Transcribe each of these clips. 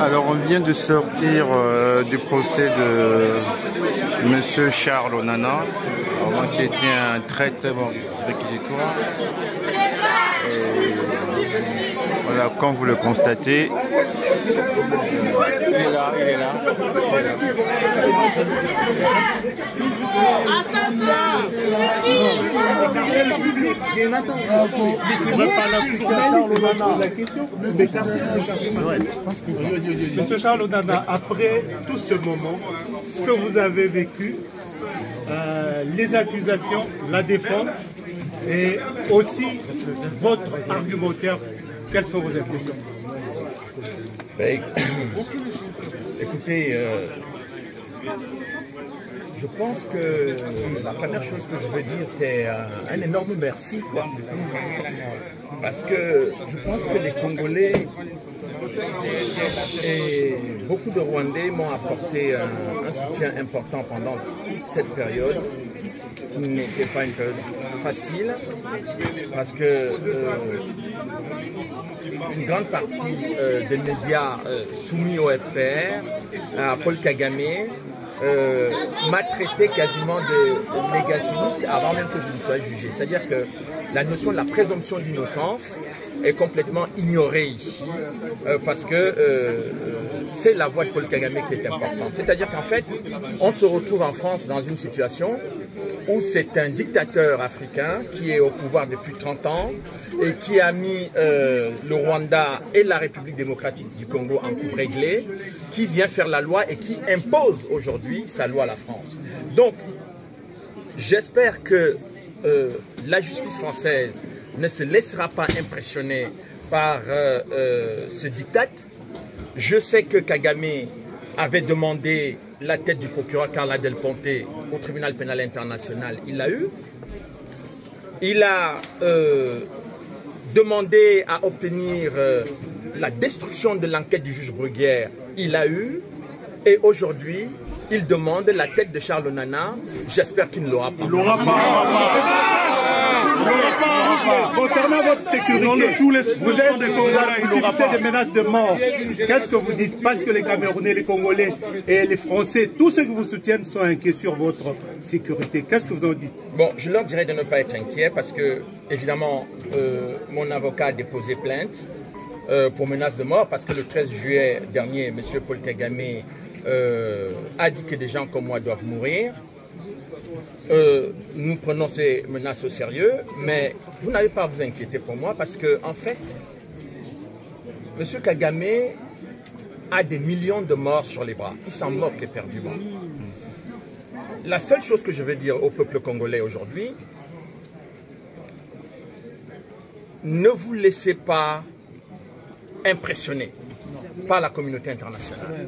Alors on vient de sortir euh, du procès de Monsieur Charles Onana, qui était un très très bon réquisitoire. Voilà, comme vous le constatez, il est là, il est là. Monsieur Charles Onana, après tout ce moment, ce que vous avez vécu, euh, les accusations, la défense et aussi votre argumentaire, quelles sont vos impressions? Ben, écoutez, euh, je pense que la première chose que je veux dire, c'est un, un énorme merci. Quoi. Parce que je pense que les Congolais et beaucoup de Rwandais m'ont apporté un, un soutien important pendant cette période qui n'était pas une période facile parce que euh, une grande partie euh, des médias euh, soumis au FPR, à Paul Kagame, euh, m'a traité quasiment de négationniste avant même que je ne sois jugé. C'est-à-dire que la notion de la présomption d'innocence est complètement ignorée ici euh, parce que euh, c'est la voix de Paul Kagame qui est importante. C'est-à-dire qu'en fait, on se retrouve en France dans une situation où c'est un dictateur africain qui est au pouvoir depuis 30 ans et qui a mis le Rwanda et la République démocratique du Congo en coupe réglée, qui vient faire la loi et qui impose aujourd'hui sa loi à la France. Donc, j'espère que euh, la justice française ne se laissera pas impressionner par euh, euh, ce diktat. Je sais que Kagame avait demandé la tête du procureur Carla Del Ponte au tribunal pénal international. Il l'a eu. Il a demandé à obtenir la destruction de l'enquête du juge Bruguière. Il l'a eu. Et aujourd'hui, il demande la tête de Charles Nana. J'espère qu'il ne l'aura pas. Concernant votre sécurité, tous les- vous êtes des Congolais, des menaces de mort. Qu'est-ce que vous dites? Parce que les Camerounais, les Congolais et les Français, tous ceux qui vous soutiennent sont inquiets sur votre sécurité. Qu'est-ce que vous en dites? Bon, je leur dirais de ne pas être inquiets parce que, évidemment, euh, mon avocat a déposé plainte euh, pour menace de mort parce que le 13 juillet dernier, M. Paul Kagame euh, a dit que des gens comme moi doivent mourir. Euh, nous prenons ces menaces au sérieux, mais vous n'avez pas à vous inquiéter pour moi parce que, en fait, M. Kagame a des millions de morts sur les bras. Il s'en moque éperdument. La seule chose que je veux dire au peuple congolais aujourd'hui, ne vous laissez pas impressionner par la communauté internationale.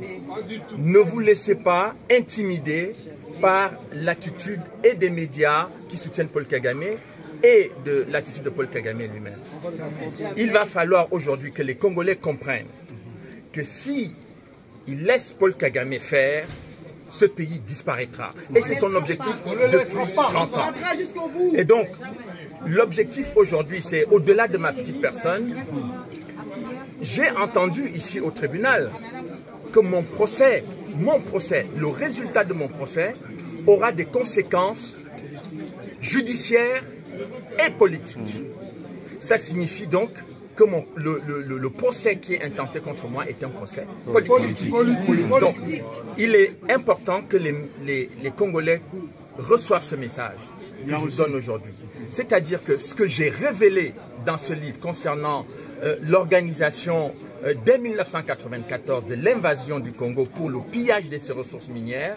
Ne vous laissez pas intimider par l'attitude et des médias qui soutiennent Paul Kagame et de l'attitude de Paul Kagame lui-même. Il va falloir aujourd'hui que les Congolais comprennent que si ils laissent Paul Kagame faire, ce pays disparaîtra. Et c'est son objectif depuis 30 ans. Et donc, l'objectif aujourd'hui, c'est au-delà de ma petite personne, j'ai entendu ici au tribunal que mon procès, mon procès, le résultat de mon procès aura des conséquences judiciaires et politiques. Ça signifie donc que mon- le, le- le- le procès qui est intenté contre moi est un procès politique. Donc, il est important que les, les- les Congolais reçoivent ce message que je vous donne aujourd'hui. C'est-à-dire que ce que j'ai révélé dans ce livre concernant euh, l'organisation euh, dès 1994 de l'invasion du Congo pour le pillage de ses ressources minières,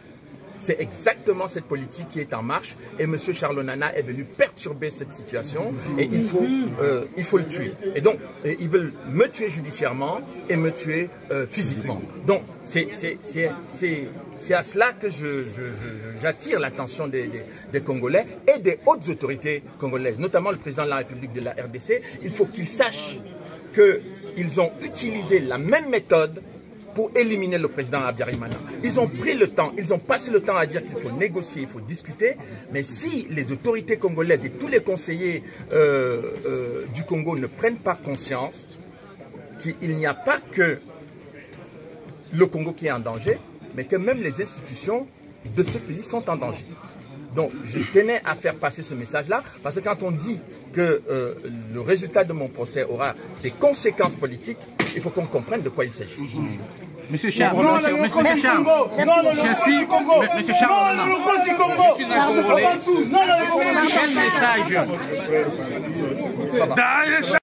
c'est exactement cette politique qui est en marche et M. Charles Nana est venu perturber cette situation et il faut, euh, il faut le tuer. Et donc, ils veulent me tuer judiciairement et me tuer euh, physiquement. Donc, c'est à cela que j'attire l'attention des, des- des Congolais et des hautes autorités congolaises, notamment le président de la République de la RDC. Il faut qu'ils sachent qu'ils ont utilisé la même méthode pour éliminer le président Abiyarimana. Ils ont pris le temps, ils ont passé le temps à dire qu'il faut négocier, il faut discuter, mais si les autorités congolaises et tous les conseillers euh, euh, du Congo ne prennent pas conscience qu'il n'y a pas que le Congo qui est en danger, mais que même les institutions de ce pays sont en danger. Donc, je tenais à faire passer ce message-là, parce que quand on dit que euh, le résultat de mon procès aura des conséquences politiques, il faut qu'on comprenne de quoi il s'agit. Monsieur Charles, Non, monsieur, le monsieur Congo, Charles, non, non, le je suis, monsieur Charles, Non, je suis un Congolais. Quel message?